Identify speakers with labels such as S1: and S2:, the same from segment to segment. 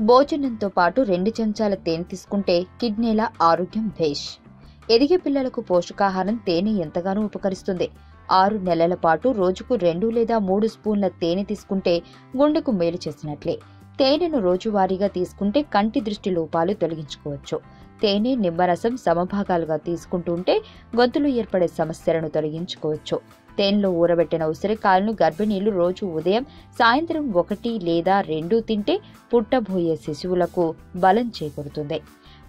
S1: భోజనంతో పాటు రెండు చెంచాల తేనె తీసుకుంటే కిడ్నీల ఆరోగ్యం భేష్. ఎదిగే పిల్లలకు పోషకాహారం తేనె ఎంతగానో ఉపకరిస్తుంది. ఆరు నెలల పాటు రోజుకు రెండు లేదా మూడు స్పూన్ల తేనె తీసుకుంటే గుండెకు మేలు చేసినట్లే. తేనెను రోజువారీగా తీసుకుంటే కంటి దృష్టి లోపాలు తొలగించుకోవచ్చు. తేనె నిమ్మరసం సమభాగాలుగా తీసుకుంటుంటే గొంతులో ఏర్పడే సమస్యలను తొలగించుకోవచ్చు. తేనెలో ఊరబెట్టిన ఉసిరికాయలను గర్భిణీలు రోజు ఉదయం సాయంత్రం ఒకటి లేదా రెండు తింటే పుట్టబోయే శిశువులకు బలం చేకూరుతుంది.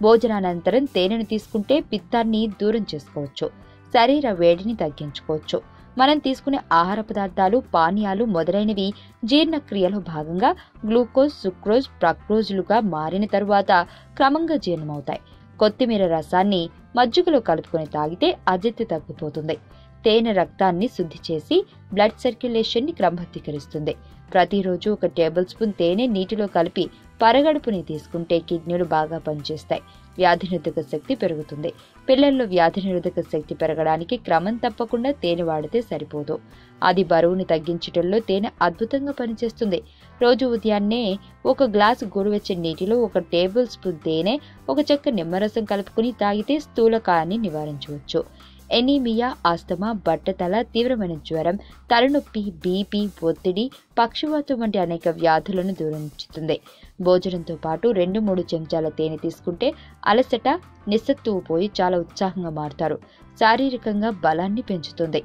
S1: భోజనానంతరం తేనెను తీసుకుంటే పిత్తాన్ని దూరం చేసుకోవచ్చు. శరీర వేడిని తగ్గించుకోవచ్చు. మనం తీసుకునే ఆహార పదార్థాలు పానీయాలు మొదలైనవి. జీర్ణక్రియలో భాగంగా గ్లూకోజ్ సుక్రోజ్ ప్రక్రోజులుగా మారిన తరువాత క్రమంగా జీర్ణమవుతాయి. కొత్తిమీర రసాన్ని మజ్జిగలో కలుపుకొని తాగితే అజెత్తి తగ్గిపోతుంది. తేనె రక్తాన్ని శుద్ధి చేసి బ్లడ్ సర్క్యులేషన్ని క్రమబద్ధీకరిస్తుంది. ప్రతిరోజు ఒక టేబుల్ స్పూన్ తేనె నీటిలో కలిపి పరగడుపుని తీసుకుంటే కిడ్నీలు బాగా పనిచేస్తాయి. వ్యాధి నిరోధక శక్తి పెరుగుతుంది. పిల్లల్లో వ్యాధి నిరోధక శక్తి పెరగడానికి క్రమం తప్పకుండా తేనె వాడితే సరిపోదు. అది బరువుని తగ్గించడంలో తేనె అద్భుతంగా పనిచేస్తుంది. రోజు ఉదయాన్నే ఒక గ్లాసు గోరువెచ్చని నీటిలో ఒక టేబుల్ స్పూన్ తేనె ఒక చెక్క నిమ్మరసం కలుపుకుని తాగితే స్థూలకాయాన్ని నివారించవచ్చు. ఎనీమియా ఆస్తమా బట్టతల తీవ్రమైన జ్వరం తలనొప్పి బీపీ ఒత్తిడి పక్షవాతం వంటి అనేక వ్యాధులను దూరంచుతుంది భోజనంతో పాటు రెండు మూడు చెంచాల తేనె తీసుకుంటే అలసట నిస్సత్తువు పోయి చాలా ఉత్సాహంగా మారుతారు. శారీరకంగా బలాన్ని పెంచుతుంది.